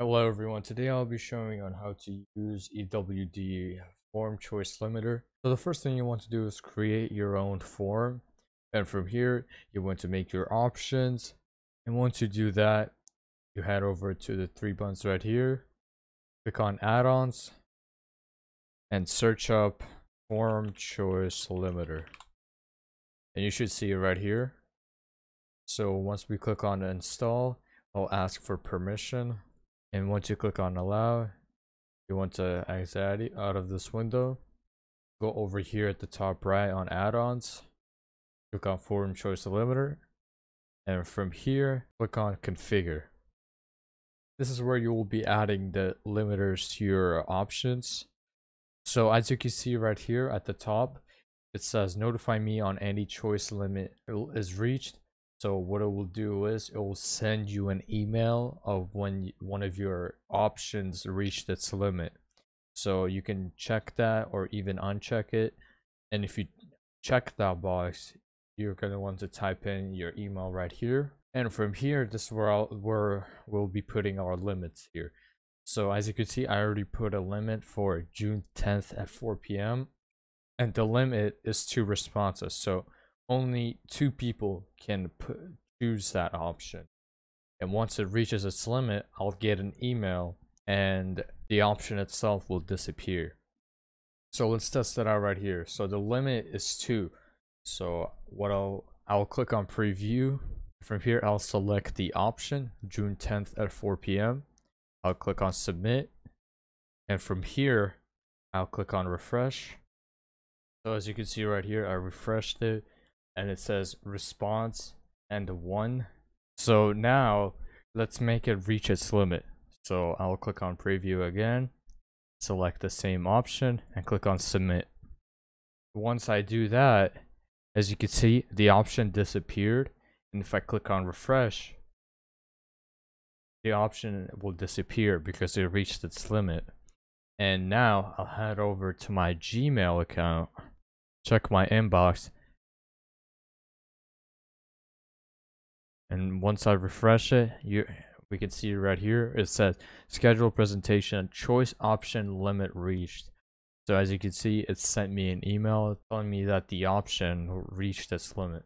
Hello everyone, today I'll be showing on how to use EWD form choice limiter. So the first thing you want to do is create your own form. And from here you want to make your options. And once you do that you head over to the three buttons right here. Click on add-ons and search up form choice limiter. And you should see it right here. So once we click on install I'll ask for permission and once you click on allow you want to exit out of this window. Go over here at the top right on add-ons. Click on form choice limiter. And from here click on configure. This is where you will be adding the limiters to your options. So as you can see right here at the top it says notify me on any choice limit is reached so what it will do is it will send you an email of when one of your options reached its limit. So you can check that or even uncheck it. And if you check that box, you're going to want to type in your email right here. And from here, this is where, I'll, where we'll be putting our limits here. So as you can see, I already put a limit for June 10th at 4 p.m. And the limit is two responses. So only two people can choose that option. And once it reaches its limit, I'll get an email and the option itself will disappear. So let's test it out right here. So the limit is two. So what I'll, I'll click on preview. From here, I'll select the option, June 10th at 4 p.m. I'll click on submit. And from here, I'll click on refresh. So as you can see right here, I refreshed it and it says response and one. So now let's make it reach its limit. So I'll click on preview again, select the same option and click on submit. Once I do that, as you can see, the option disappeared. And if I click on refresh, the option will disappear because it reached its limit. And now I'll head over to my Gmail account, check my inbox, and once I refresh it you we can see right here it says schedule presentation choice option limit reached. So as you can see it sent me an email telling me that the option reached its limit